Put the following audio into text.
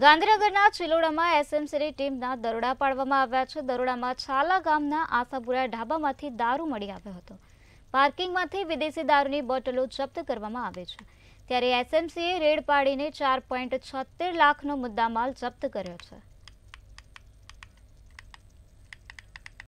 ગાંધીનગરના ચિલોડામાં એસએમસીની ટીમના દરોડા પાડવામાં આવ્યા છે. દરોડામાં છાલા ગામના આશાપુરા ઢાબામાંથી દારૂ મળી આવ્યો હતો. પાર્કિંગમાંથી વિદેશી દારૂની બોટલો જપ્ત કરવામાં આવી છે. ત્યારે એસએમસીએ રેડ પાડીને ચાર પોઈન્ટ લાખનો મુદ્દામાલ જપ્ત કર્યો છે.